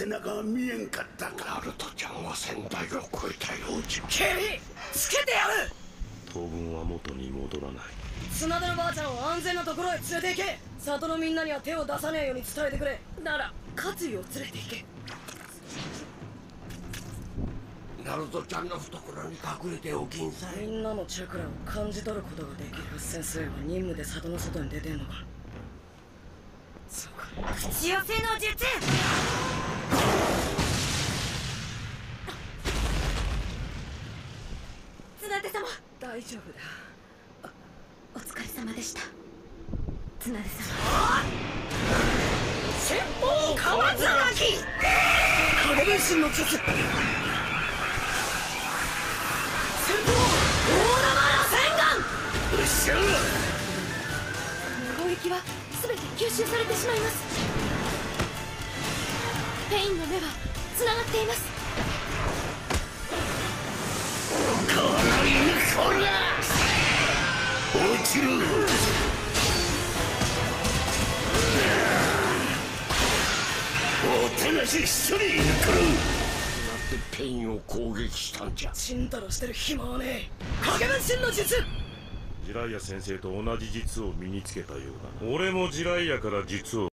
って中が見えんかったか。ナルトちゃんは先代を超えたようじケリーつけてやる。当分は元に戻らない。砂田のばあちゃんを安全なところへ連れて行け。里のみんなには手を出さねえように伝えてくれ。なら勝井を連れて行け。ナルトちゃんの懐に隠れておきんさい。みんなのチャクラを感じ取ることができる先生は任務で里の外に出てんのか。そうか。口寄せの術大丈夫だ。お疲れ様でした。綱手様先方川影分身の術先方大玉螺旋丸うっしゃ攻撃は全て吸収されてしまいます。ペインの目はつながっていますら落ちる。おとなしい一緒に来るなってペインを攻撃したんじゃ。チンタラしてる暇はねえ。影分身の術。ジライア先生と同じ術を身につけたようだな。俺もジライアから術を